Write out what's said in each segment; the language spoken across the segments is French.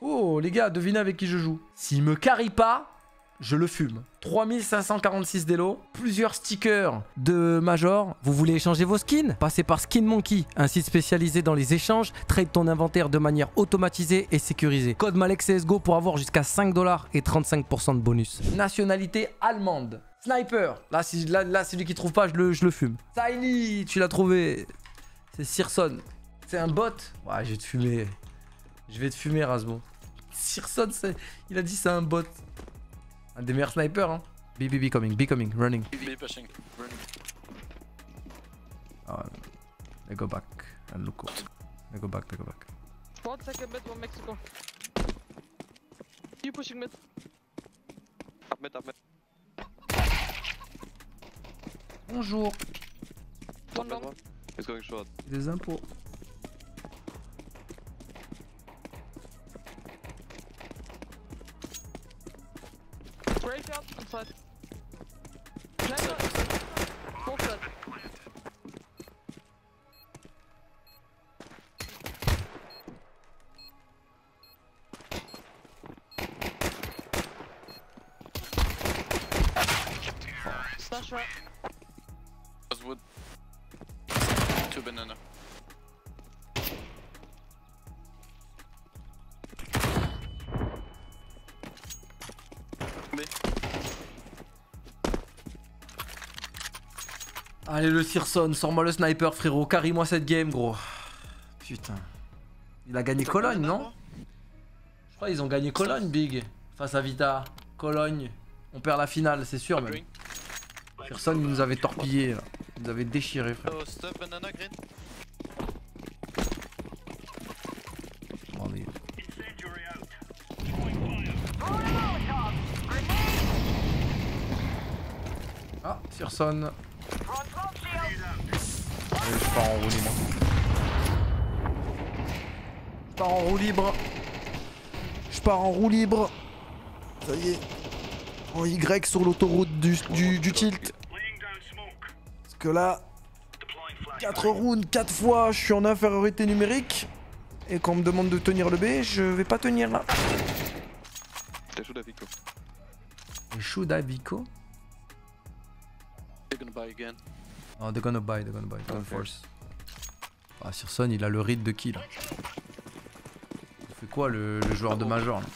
Oh, les gars, devinez avec qui je joue. S'il me carry pas, je le fume. 3546 d'élo, plusieurs stickers de Major. Vous voulez échanger vos skins? Passez par Skin Monkey, un site spécialisé dans les échanges. Trade ton inventaire de manière automatisée et sécurisée. Code MalexCSGO pour avoir jusqu'à 5 dollars et 35% de bonus. Nationalité allemande. Sniper. Là, si, là, celui qui trouve pas, je le, je le fume. Tiny, tu l'as trouvé. C'est Searson. C'est un bot? Ouais, je vais te fumer. Je vais te fumer, Rasmo. Searson, il a dit c'est un bot. Un des meilleurs snipers, hein. B, B, B coming, B coming, running. B pushing, running. Oh, they go back and look. They go back, they go back. One second mid, one Mexico. You pushing mid. Up mid, up mid. Bonjour. One long. He's going short. Des impôts. Break up, the. Allez, le Searson, sors-moi le sniper, frérot. Carry-moi cette game, gros. Putain. Il a gagné Cologne, non? Je crois qu'ils ont gagné Cologne, Big. Face à Vita. Cologne. On perd la finale, c'est sûr, même. Searson, il nous avait torpillé, là. Il nous avait déchiré, frère. Oh, step banana green. Allez. Ah, Searson. Je pars en roue libre. Je pars en roue libre. Je pars en roue libre. Ça y est. En Y sur l'autoroute du, du, du tilt. Parce que là, 4 rounds, 4 fois, je suis en infériorité numérique. Et quand on me demande de tenir le B, je vais pas tenir là. Have Vico. Vico? They're gonna buy again. Oh, they're gonna buy, they're gonna buy, they're gonna Ok. force. Ah, Searson, il a le read de kill. Il fait quoi le, le joueur de Major là?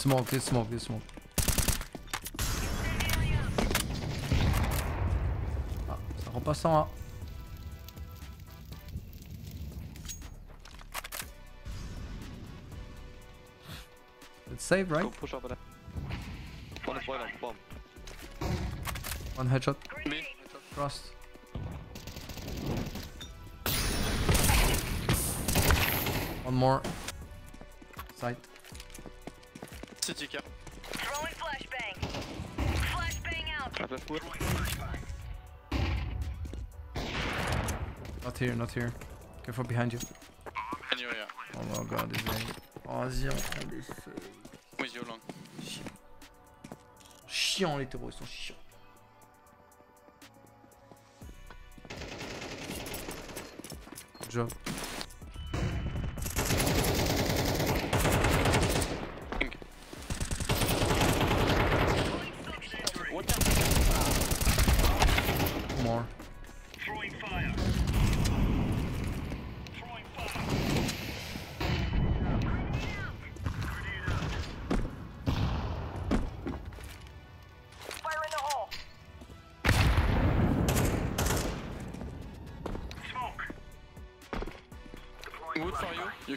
Smoke, this smoke, this smoke. Ah, ça repasse en A. It's safe, Go right? push up banana. One is on bomb. One headshot. B. Frost. One more. Sight. City cap. Throwing flashbang. Flashbang out. Wood. Not here, not here. Careful behind you. Anyway, yeah. Oh my god, this guy. Oh, vas-y, on prend des feux. With you long. Chiant. Chiant, les terreaux, ils sont chiants. Good job.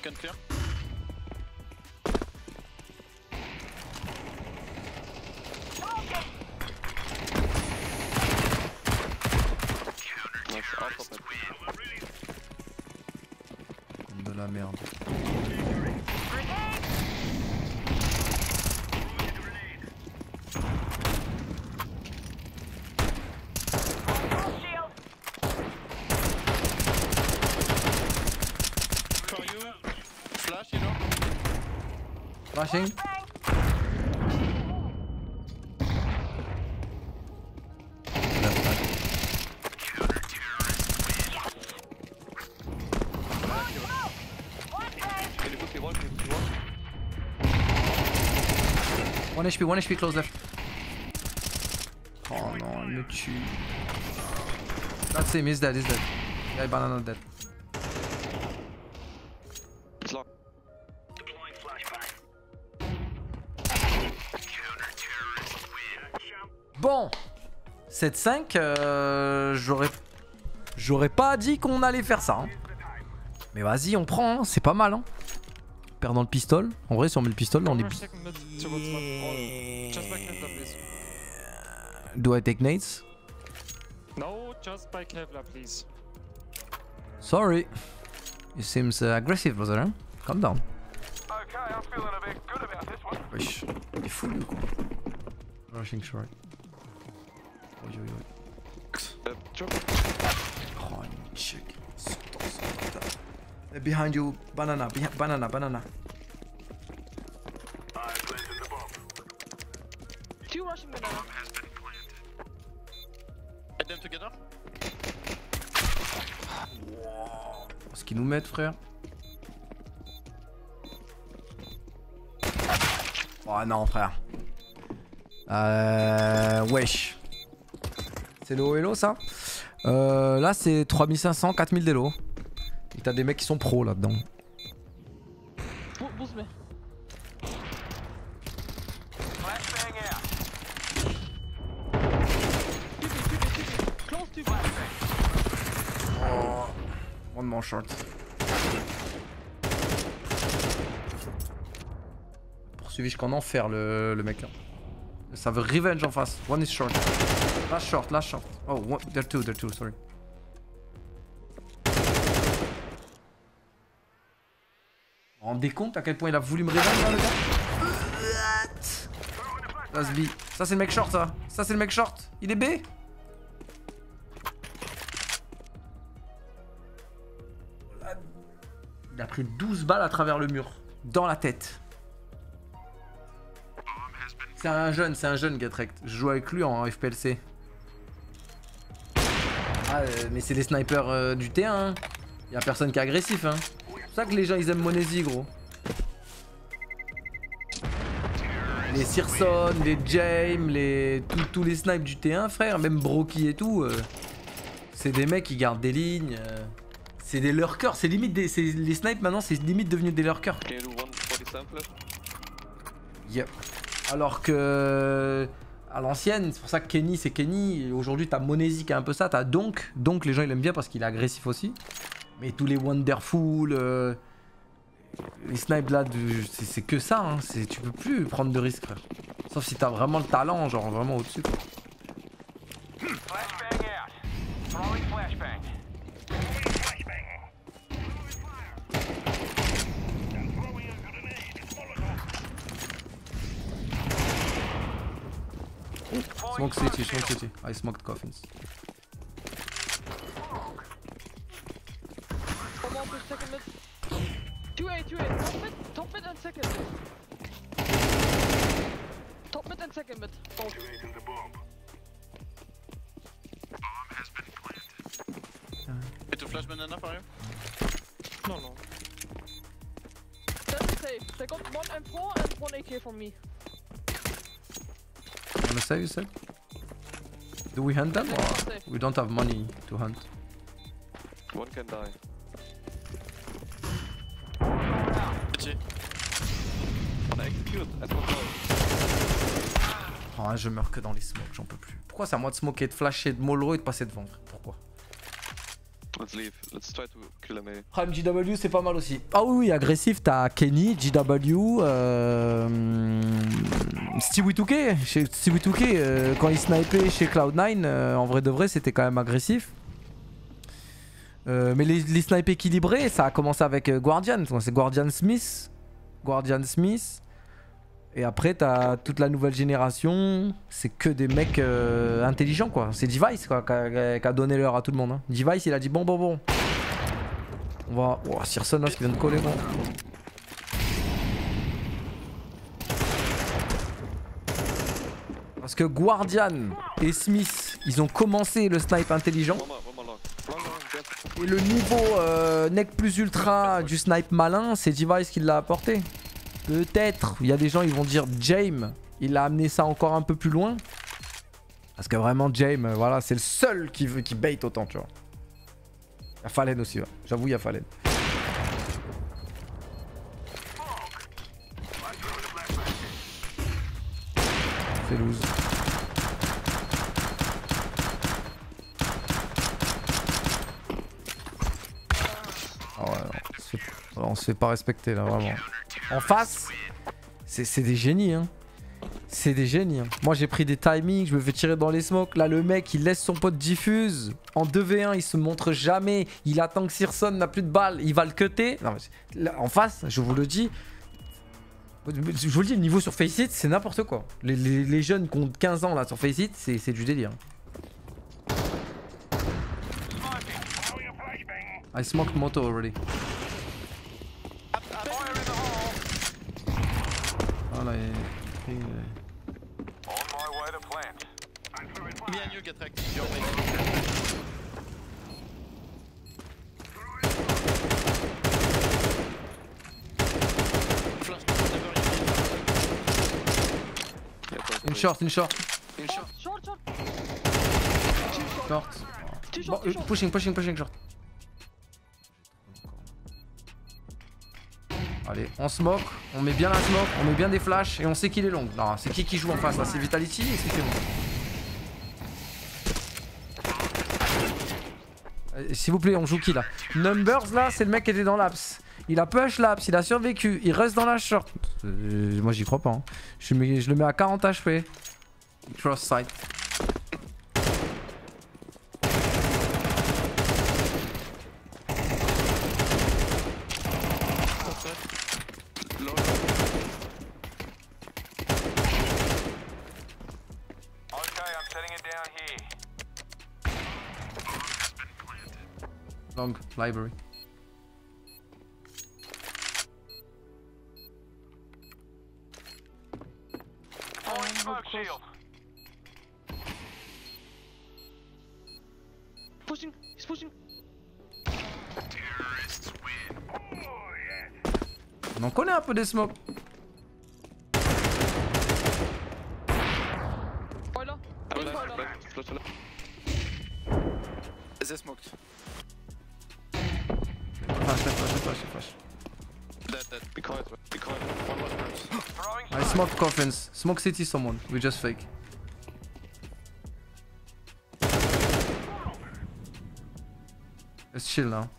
Can clear. De la merde. Flashing. Can you put me one? Can you put me one? 1 HP, 1 HP close left. Oh non, il me tue. That's him, he's dead, he's dead. Yeah, banana dead. 7-5, euh, j'aurais... J'aurais pas dit qu'on allait faire ça. hein. Mais vas-y, on prend, hein, c'est pas mal. Hein. Perdant le pistol. En vrai, si on met le pistol, on est... Do I take nades? No, just by Kevlar, please. Sorry. You seems uh, aggressive, brother. Hein? Calm down. Okay, I'm feeling a bit good about this one. Wesh, il est fou lui quoi. Rushing short. Oi, oi. Oh, Behind you, banana, banana, banana. Two rushing banana. Get them together. Ce qu'ils nous mettent, frère. Oh non, frère. Euh. Wesh. C'est le hello ça euh, Là, c'est 3500, 4000 d'élo. Et t'as des mecs qui sont pros là-dedans. B. One more short. Poursuivi jusqu'en enfer le, le mec là. Ça veut revenge en face. One is short. Last short, last short. Oh, one, there two, there two, sorry. Vous rendez compte à quel point il a voulu me revenge là, le gars? That's B. Ça c'est le mec short ça. Ça c'est le mec short. Il est B Il a pris 12 balles à travers le mur. Dans la tête. C'est un jeune, c'est un jeune Gatrect. Je joue avec lui en FPLC. Ah, euh, mais c'est des snipers euh, du T1. Hein. Y a personne qui est agressif. Hein. C'est pour ça que les gens ils aiment Monesi, gros. Les Searson, les James, les... tous- tous les snipes du T1, frère. Même Broky et tout. euh, c'est des mecs qui gardent des lignes. c'est des lurkers. C'est limite des. Les snipes maintenant, c'est limite devenu des lurkers. Yep. Alors que à l'ancienne, c'est pour ça que Kenny c'est Kenny. Aujourd'hui, t'as Monesi qui a un peu ça. T'as Donk. Donc les gens ils l'aiment bien parce qu'il est agressif aussi. Mais tous les Wonderful, euh, les snipes là, c'est que ça. Hein. Tu peux plus prendre de risques. Sauf si t'as vraiment le talent, genre vraiment au-dessus. Smoke city, smoke city. I smoked coffins. One more push second mid. Two A, two A. Top mid, top mid and second mid. Top mid and second mid. Both. Hit to flash banana for you. No, no. That's safe. They got one M4 and one AK from me. Wanna save you said? Do we hunt them or we don't have money to hunt? One can die. Oh, je meurs que dans les smokes, j'en peux plus. Pourquoi c'est à moi de smoker, de flasher, de mollo et de passer devant frère? Let's leave. Let's try to kill him A. Prime GW c'est pas mal aussi. Ah oui, oui, agressif, t'as Kenny, GW, euh, Stewie 2K. Chez Stewie 2K, euh, quand il snipait chez Cloud9, euh, en vrai de vrai, c'était quand même agressif. Euh, mais les, les snipes équilibrés, ça a commencé avec euh, Guardian. C'est Guardian Smith. Guardian Smith. Et après, t'as toute la nouvelle génération, c'est que des mecs euh, intelligents quoi. C'est Device quoi, qui a, donné l'heure à tout le monde. Hein. Device, il a dit bon, bon, bon. On va. Oh, Searson là, ce qui vient de coller, bon. Parce que Guardian et Smith, ils ont commencé le snipe intelligent. Et le niveau euh, Nec plus ultra du snipe malin, c'est Device qui l'a apporté. Peut-être. Il y a des gens, ils vont dire James, il a amené ça encore un peu plus loin. Parce que vraiment, James, voilà, c'est le seul qui, veut, qui bait autant, tu vois. Il y a Fallen aussi, j'avoue, il y a Fallen. C'est. Ah on se fait pas respecter là, vraiment. En face, c'est des génies, hein. C'est des génies. hein. Moi j'ai pris des timings, je me fais tirer dans les smokes. Là le mec il laisse son pote diffuse. En 2v1 il se montre jamais. Il attend que Searson n'a plus de balles. Il va le cutter. En face, je vous le dis. Je vous le dis, le niveau sur Faceit c'est n'importe quoi. Les, jeunes qui ont 15 ans là sur Faceit c'est c'est du délire. I smoked moto already. Flash, whatever you need. Yeah, go, In go. short, in short, In short. Short, short. short. Bon, euh, short. pushing, pushing, pushing, short. Allez, on smoke, on met bien la smoke, on met bien des flashs et on sait qu'il est long. Non, c'est qui qui joue en face là? C'est Vitality et c'est moi Euh, S'il vous plaît, on joue qui là? Numbers là, c'est le mec qui était dans l'apps. Il a push l'apps, il a survécu, il reste dans la short. Euh, moi j'y crois pas. hein. Je, je le mets à 40 HP. Cross side. Long library. Throwing Um, smoke close. shield. Pushing, he's pushing. On en connaît un peu des smokes. Spoiler. I'm Big left, spoiler. left, flash to left. Is it smoked? Flash, flash. Dead, dead. Be quiet. Be quiet. One more round. I smoked coffins. Smoke city someone. We just fake. Let's chill now.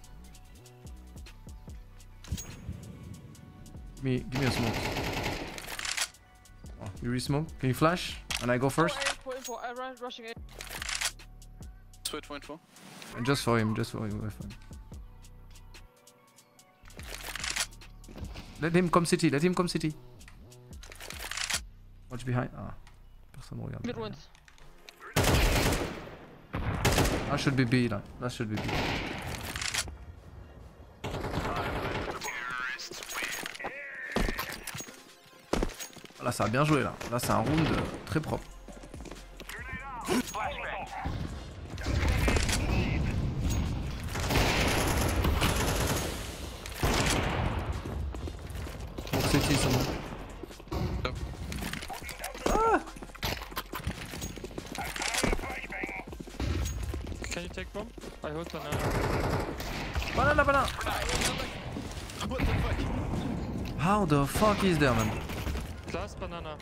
Give me, give me a smoke. Oh, you re-smoke? Can you flash? And I go first? Go A, go info, run- rushing A. Switch, point four. Just for him, just for him. we're fine. Let him come city, let him come city. Watch behind. Ah, personne regarde. Mid. That should be B là. That should be B. Là ça a bien joué là. Là c'est un round euh, très propre. Banana banana? How the fuck is there man? Last banana.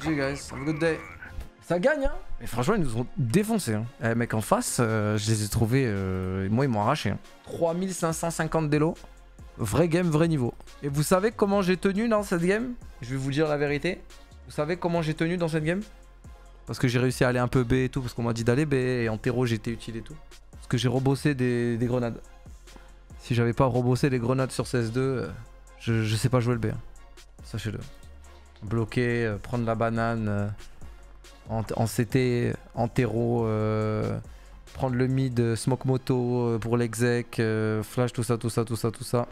GG guys, have a good day. Ça gagne hein Et franchement ils nous ont défoncé hein. Eh mec en face, euh, je les ai trouvés, euh, moi ils m'ont arraché. Hein. 3550 d'élo. Vrai game, vrai niveau. Et vous savez comment j'ai tenu dans cette game? Je vais vous dire la vérité. Vous savez comment j'ai tenu dans cette game? Parce que j'ai réussi à aller un peu B et tout, parce qu'on m'a dit d'aller B, et en terreau j'étais utile et tout. Parce que j'ai rebossé des, des grenades. Si j'avais pas rebossé des grenades sur CS2, euh, je, sais pas jouer le B. hein. Sachez-le. Bloquer, euh, prendre la banane euh, en, CT, en terreau, prendre le mid, smoke moto pour l'exec, flash, tout ça, tout ça, tout ça, tout ça.